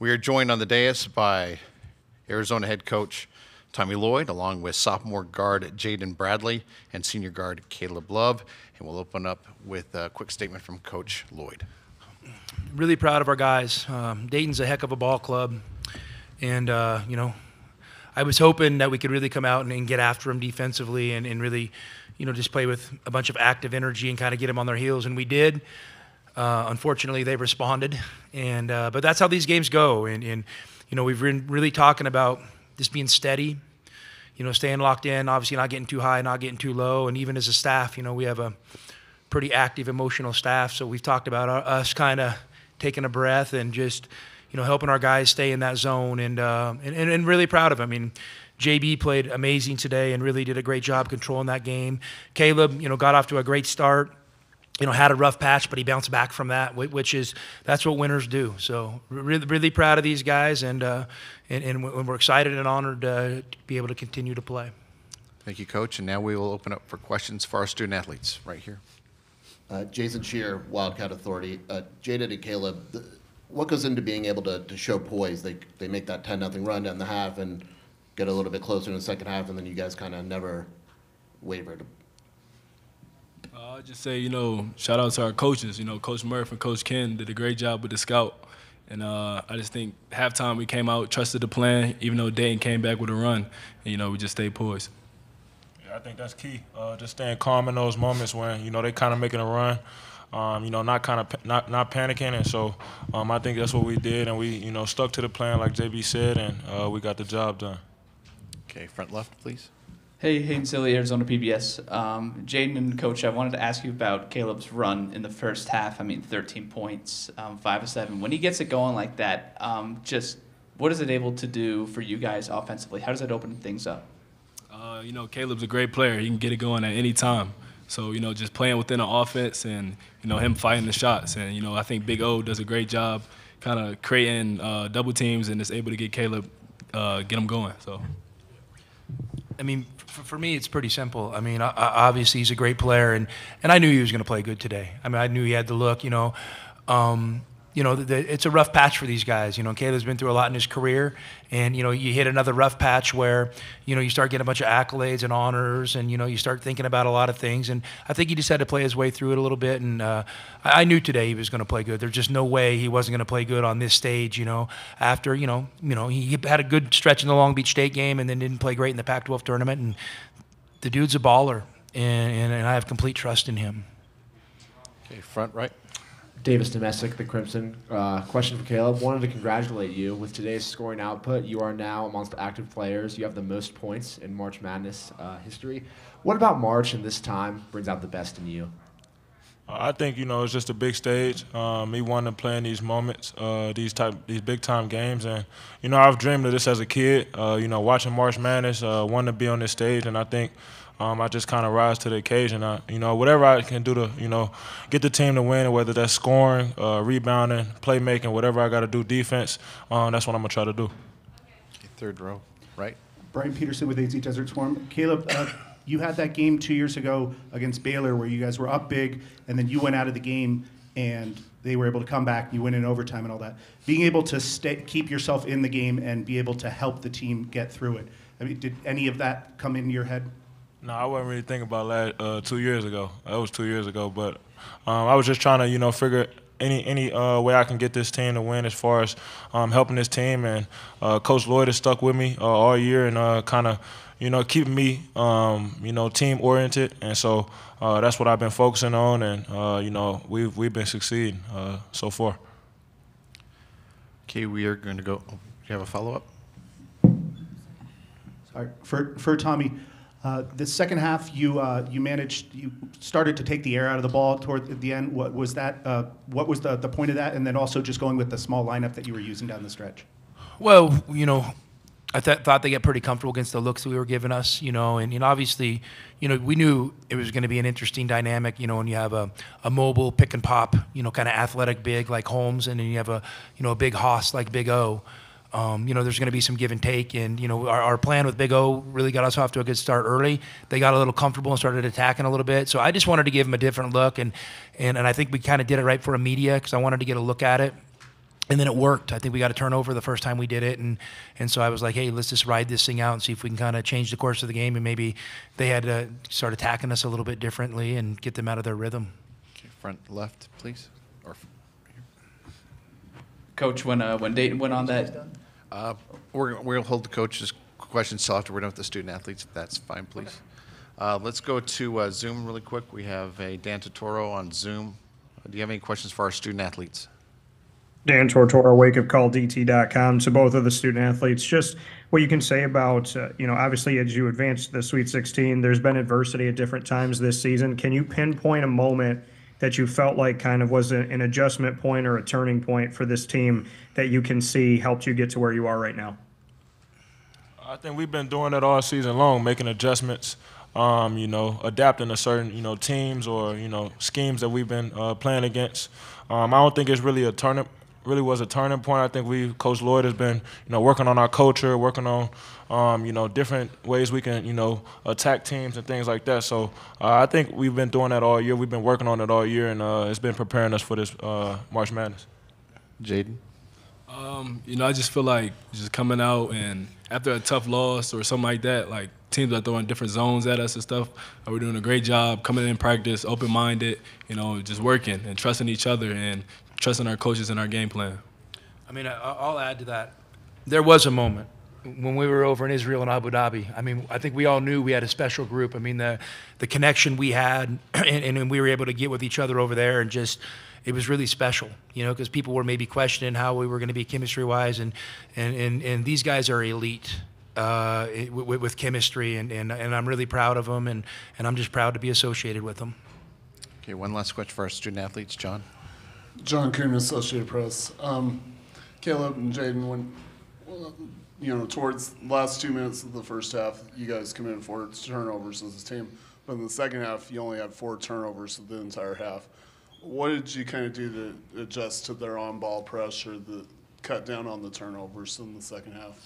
We are joined on the dais by Arizona head coach Tommy Lloyd, along with sophomore guard Jaden Bradley and senior guard Caleb Love. And we'll open up with a quick statement from Coach Lloyd. Really proud of our guys. Um, Dayton's a heck of a ball club. And, uh, you know, I was hoping that we could really come out and, and get after them defensively and, and, really, you know, just play with a bunch of active energy and kind of get them on their heels. And we did. Uh, unfortunately, they responded, and uh, but that's how these games go. And, and you know, we've been really talking about just being steady, you know, staying locked in. Obviously, not getting too high, not getting too low. And even as a staff, you know, we have a pretty active emotional staff. So we've talked about our, us kind of taking a breath and just you know helping our guys stay in that zone. And uh, and, and really proud of them. I mean. JB played amazing today and really did a great job controlling that game. Caleb, you know, got off to a great start you know, had a rough patch, but he bounced back from that, which is that's what winners do. So really, really proud of these guys, and uh, and, and, we're excited and honored uh, to be able to continue to play. Thank you, Coach. And now we will open up for questions for our student athletes right here. Uh, Jason Scheer, Wildcat Authority. Uh, Jaden and Caleb, the, what goes into being able to, to show poise? They they make that ten nothing run down the half and get a little bit closer in the second half, and then you guys kind of never wavered. Uh, I'll just say, you know, shout out to our coaches. You know, Coach Murph and Coach Ken did a great job with the scout. And uh, I just think halftime we came out, trusted the plan, even though Dayton came back with a run. And, you know, we just stayed poised. Yeah, I think that's key. Uh, just staying calm in those moments when, you know, they kind of making a run. Um, you know, not kind of not not panicking, and so um, I think that's what we did, and we you know stuck to the plan like JB said, and uh, we got the job done. Okay, front left, please. Hey, Hayden Silly, Arizona PBS. Um, Jaden and Coach, I wanted to ask you about Caleb's run in the first half. I mean, 13 points, um, 5 of 7. When he gets it going like that, um, just what is it able to do for you guys offensively? How does it open things up? Uh, you know, Caleb's a great player. He can get it going at any time. So, you know, just playing within the offense and, you know, him fighting the shots. And, you know, I think Big O does a great job kind of creating uh, double teams and is able to get Caleb, uh, get him going. So. I mean, for, for, me, it's pretty simple. I mean, obviously he's a great player, and, and I knew he was going to play good today. I mean, I knew he had the look. You know, um, you know, the, the, it's a rough patch for these guys. You know, Caleb's been through a lot in his career, and you know, you hit another rough patch where you know you start getting a bunch of accolades and honors, and you know, you start thinking about a lot of things. And I think he just had to play his way through it a little bit. And uh, I, knew today he was going to play good. There's just no way he wasn't going to play good on this stage. You know, after you know, you know, he had a good stretch in the Long Beach State game, and then didn't play great in the Pac-12 tournament. And the dude's a baller, and, and, and I have complete trust in him. Okay, front right. Davis Domestic, the Crimson. Uh, question for Caleb. Wanted to congratulate you with today's scoring output. You are now amongst active players. You have the most points in March Madness uh, history. What about March and this time brings out the best in you? I think you know it's just a big stage. Um, me wanting to play in these moments, uh, these type, these big time games, and you know I've dreamed of this as a kid. Uh, you know, watching March Madness, uh, wanting to be on this stage, and I think um, I just kind of rise to the occasion. I, you know, whatever I can do to, you know, get the team to win, whether that's scoring, uh, rebounding, playmaking, whatever I got to do, defense, um, that's what I'm gonna try to do. Okay, third row, right. Brian Peterson with AZ Desert Swarm. Caleb, uh, you had that game two years ago against Baylor where you guys were up big, and then you went out of the game and they were able to come back. You win in overtime and all that. Being able to stay, keep yourself in the game and be able to help the team get through it. I mean, did any of that come into your head? No, I wasn't really thinking about that uh, two years ago. That was two years ago, but um, I was just trying to, you know, figure any any uh, way I can get this team to win as far as um, helping this team. And uh, Coach Lloyd has stuck with me uh, all year and uh, kind of, you know, keeping me, um, you know, team oriented. And so uh, that's what I've been focusing on. And you know, we've we've been succeeding so far. Okay, we are going to go. Oh, you have a follow up? Sorry, for for Tommy. Uh, the second half, you uh, you managed, you started to take the air out of the ball toward the end. What was that? Uh, what was the, the point of that? And then also just going with the small lineup that you were using down the stretch. Well, you know, I th- thought they get pretty comfortable against the looks that we were giving us, you know, and, and obviously, you know, we knew it was going to be an interesting dynamic, you know, when you have a, a mobile pick and pop, you know, kind of athletic big like Holmes, and then you have a, you know, a big hoss like Big O. Um, you know, there's going to be some give and take, and you know, our, our, plan with Big O really got us off to a good start early. They got a little comfortable and started attacking a little bit. So I just wanted to give them a different look, and and, and I think we kind of did it right for a media because I wanted to get a look at it. and then it worked. I think we got a turnover the first time we did it, and and so I was like, hey, let's just ride this thing out and see if we can kind of change the course of the game, and maybe they had to start attacking us a little bit differently and get them out of their rhythm. Okay, front left, please. Or Coach, when uh, when Dayton went on that, uh, we're we'll hold the coaches' questions till after we're done with the student athletes. If that's fine, please. Uh, let's go to uh, Zoom really quick. We have a Dan Tortora on Zoom. Do you have any questions for our student athletes? Dan Tortora, wakeupcalldt.com. To both of the student athletes, just what you can say about, uh, you know, obviously as you advance to the Sweet 16, there's been adversity at different times this season. Can you pinpoint a moment that you felt like kind of was an adjustment point or a turning point for this team that you can see helped you get to where you are right now? I think we've been doing it all season long, making adjustments. Um, you know, adapting to certain you know teams or you know schemes that we've been uh, playing against. Um, I don't think it's really a turning really was a turning point. I think we, Coach Lloyd, has been, you know, working on our culture, working on, um, you know, different ways we can, you know, attack teams and things like that. So uh, I think we've been doing that all year. We've been working on it all year, and uh, it's been preparing us for this uh, March Madness. Jaden? Um, you know, I just feel like just coming out and after a tough loss or something like that, like teams are throwing different zones at us and stuff. We're doing a great job coming in practice, open-minded, you know, just working and trusting each other and trusting our coaches and our game plan. I mean, I, I'll add to that. There was a moment when we were over in Israel and Abu Dhabi. I mean, I think we all knew we had a special group. I mean, the the connection we had, and, and we were able to get with each other over there, and just it was really special, you know, because people were maybe questioning how we were going to be chemistry wise, and and and, and these guys are elite. Uh, with, with chemistry, and, and, and I'm really proud of them, and, and I'm just proud to be associated with them. Okay, one last question for our student athletes, John. John Coon, Associated Press. Um, Caleb and Jaden, when you know towards the last two minutes of the first half, you guys committed four turnovers as a team, but in the second half, you only had four turnovers the entire half. What did you kind of do to adjust to their on-ball pressure, the cut down on the turnovers in the second half?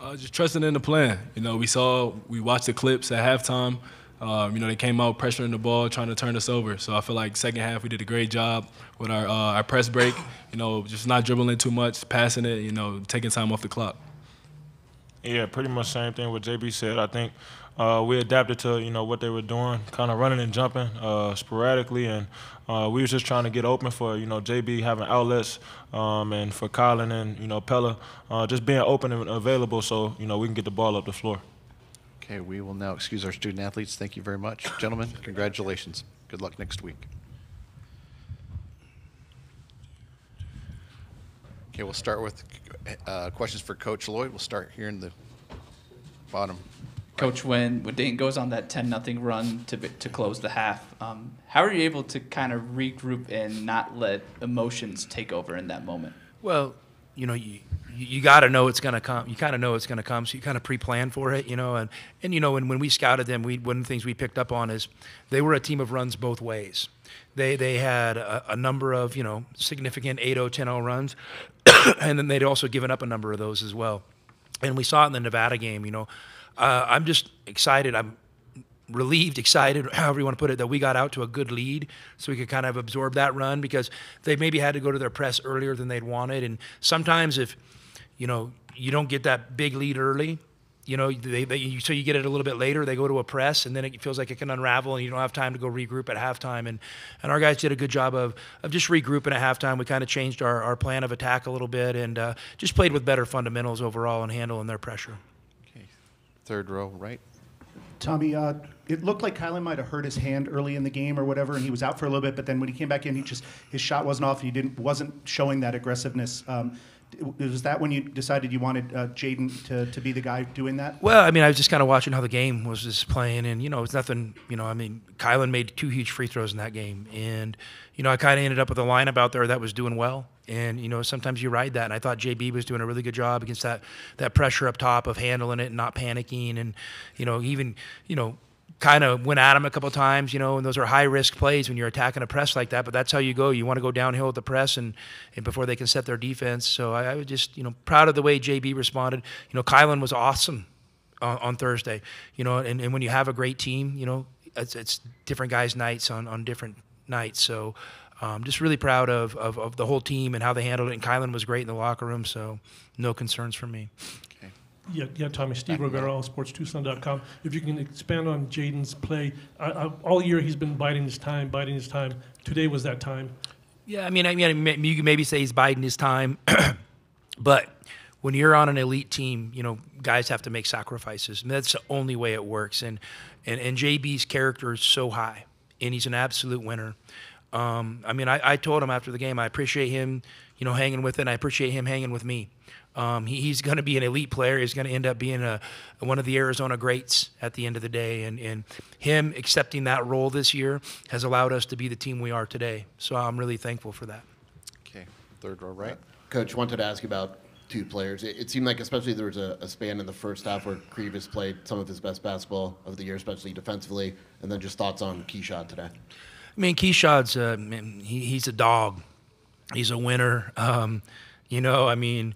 Uh, just trusting in the plan. You know, we saw, we watched the clips at halftime. Um, you know, they came out pressuring the ball, trying to turn us over. So I feel like second half we did a great job with our uh, our press break. You know, just not dribbling too much, passing it. You know, taking time off the clock. Yeah, pretty much same thing what JB said. I think uh, we adapted to you know what they were doing, kind of running and jumping uh, sporadically, and uh, we was just trying to get open for you know JB having outlets, um, and for Colin and you know Pelle uh, just being open and available, so you know we can get the ball up the floor. Okay, we will now excuse our student athletes. Thank you very much. Gentlemen, congratulations. Good luck next week. Okay, we'll start with uh, questions for Coach Lloyd. We'll start here in the bottom. Coach, when, when Dayton goes on that 10 nothing run to, to close the half, um, how are you able to kind of regroup and not let emotions take over in that moment? Well, you know, you, you got to know it's going to come. You kind of know it's going to come, so you kind of pre-plan for it, you know. And and you know, when, when we scouted them, we one of the things we picked up on is they were a team of runs both ways. They they had a, a number of you know significant 8-0, 10-0 runs, and then they'd also given up a number of those as well. And we saw it in the Nevada game. You know, uh, I'm just excited. I'm relieved, excited, however you want to put it, that we got out to a good lead so we could kind of absorb that run because they maybe had to go to their press earlier than they'd wanted. And sometimes if you know, you don't get that big lead early. You know, they, they, so you get it a little bit later. They go to a press, and then it feels like it can unravel, and you don't have time to go regroup at halftime. And and our guys did a good job of of just regrouping at halftime. We kind of changed our, our plan of attack a little bit, and uh, just played with better fundamentals overall and handling their pressure. Okay, third row, right. Tommy, uh, it looked like Kylan might have hurt his hand early in the game or whatever, and he was out for a little bit. But then when he came back in, he just his shot wasn't off, and he didn't wasn't showing that aggressiveness. Um, was that when you decided you wanted uh, Jaden to, to be the guy doing that? Well, I mean, I was just kind of watching how the game was just playing, and you know, it's nothing. You know, I mean, Kylan made two huge free throws in that game, and you know, I kind of ended up with a lineup out there that was doing well, and you know, sometimes you ride that, and I thought JB was doing a really good job against that that pressure up top of handling it and not panicking, and you know, even you know, kind of went at him a couple times, you know, and those are high risk plays when you're attacking a press like that. But that's how you go. You want to go downhill with the press and, and before they can set their defense. So I, I was just, you know, proud of the way JB responded. You know, Kylan was awesome on, on Thursday, you know, and, and when you have a great team, you know, it's, it's different guys' nights on, on different nights. So um, just really proud of, of, of the whole team and how they handled it. And Kylan was great in the locker room, so no concerns for me. Yeah, yeah, Tommy. Steve Rivera, allsportstucson.com. If you can expand on Jaden's play, I, I, all year he's been biding his time, biding his time. Today was that time. Yeah, I mean, I mean, you can maybe say he's biding his time, but when you're on an elite team, you know, guys have to make sacrifices, and that's the only way it works. And and and JB's character is so high, and he's an absolute winner. Um, I mean, I, I told him after the game, I appreciate him, you know, hanging with it. And I appreciate him hanging with me. Um, he, he's going to be an elite player. He's going to end up being a, one of the Arizona greats at the end of the day. And, and him accepting that role this year has allowed us to be the team we are today. So I'm really thankful for that. Okay, third row right. Coach, wanted to ask you about two players. It, it seemed like, especially there was a, a span in the first half where Krivas played some of his best basketball of the year, especially defensively, and then just thoughts on Keshad today. I mean, Keshad's uh, man, he, he's a dog. He's a winner. Um, you know, I mean,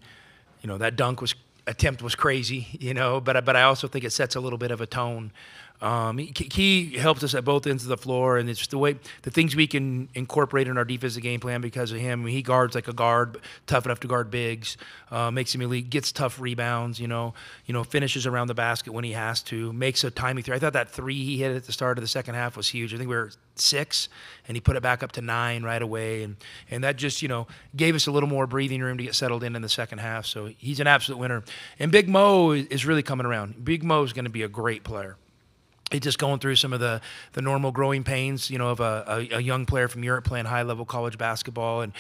you know that dunk was attempt was crazy. You know, but but I also think it sets a little bit of a tone. Um, he, he helps us at both ends of the floor, and it's the way the things we can incorporate in our defensive game plan because of him. I mean, he guards like a guard, tough enough to guard bigs, uh, makes him elite, gets tough rebounds. You know, you know, finishes around the basket when he has to, makes a timing three. I thought that three he hit at the start of the second half was huge. I think we were six, and he put it back up to nine right away, and and that just you know gave us a little more breathing room to get settled in in the second half. So he's an absolute winner, and Big Mo is really coming around. Big Mo is going to be a great player he's just going through some of the, the normal growing pains, you know, of a, a, a, young player from Europe playing high level college basketball. And,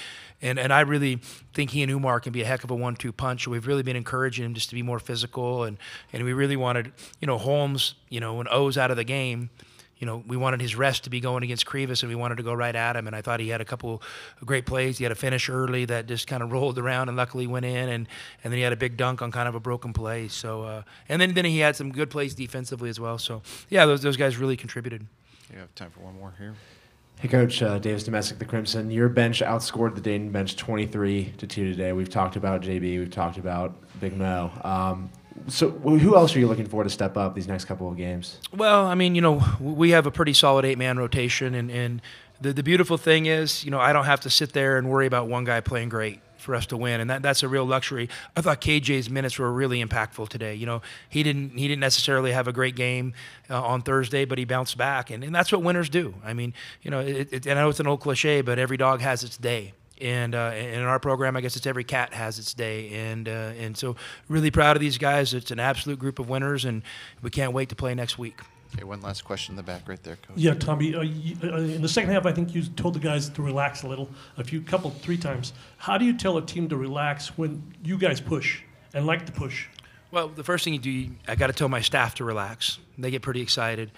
and, and I really think he and Oumar can be a heck of a one two punch. We've really been encouraging him just to be more physical. And, and we really wanted, you know, Holmes, you know, when O's out of the game, you know, we wanted his rest to be going against Krivas, and we wanted to go right at him. And I thought he had a couple of great plays. He had a finish early that just kind of rolled around and luckily went in, and, and then he had a big dunk on kind of a broken play. So, uh, and then then he had some good plays defensively as well. So, yeah, those those guys really contributed. You have time for one more here. Hey, Coach uh, Davis Domestic, the Crimson. Your bench outscored the Dayton bench 23 to two today. We've talked about JB. We've talked about Big Mo. Um, so, who else are you looking for to step up these next couple of games? Well, I mean, you know, we have a pretty solid eight man rotation, and, and the, the beautiful thing is, you know, I don't have to sit there and worry about one guy playing great for us to win, and that, that's a real luxury. I thought KJ's minutes were really impactful today. You know, he didn't he didn't necessarily have a great game uh, on Thursday, but he bounced back, and, and that's what winners do. I mean, you know, it, it, I know it's an old cliche, but every dog has its day and uh, in our program, I guess it's every cat has its day, and uh, and so really proud of these guys. It's an absolute group of winners, and we can't wait to play next week. Okay, one last question in the back, right there, coach. Yeah, Tommy. Uh, you, uh, in the second half, I think you told the guys to relax a little, a few, couple, three times. How do you tell a team to relax when you guys push and like to push? Well, the first thing you do, I got to tell my staff to relax. They get pretty excited,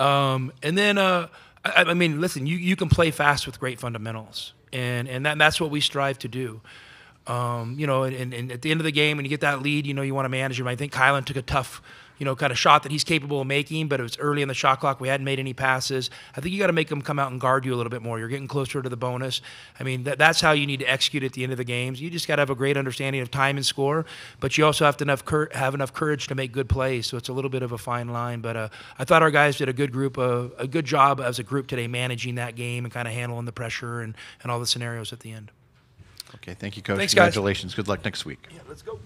um, and then uh, I, I mean, listen, you you can play fast with great fundamentals and and that, that's what we strive to do. Um, you know, and, and, at the end of the game, when you get that lead, you know, you want to manage them. I think Kylan took a tough, you know, kind of shot that he's capable of making, but it was early in the shot clock. We hadn't made any passes. I think you got to make them come out and guard you a little bit more. You're getting closer to the bonus. I mean, that, that's how you need to execute at the end of the games. You just got to have a great understanding of time and score, but you also have to enough cur- have enough courage to make good plays. So it's a little bit of a fine line. But uh, I thought our guys did a good group, of, a good job as a group today, managing that game and kind of handling the pressure and, and all the scenarios at the end. Okay, thank you, coach. Thanks, guys. Congratulations. Good luck next week. Yeah, let's go.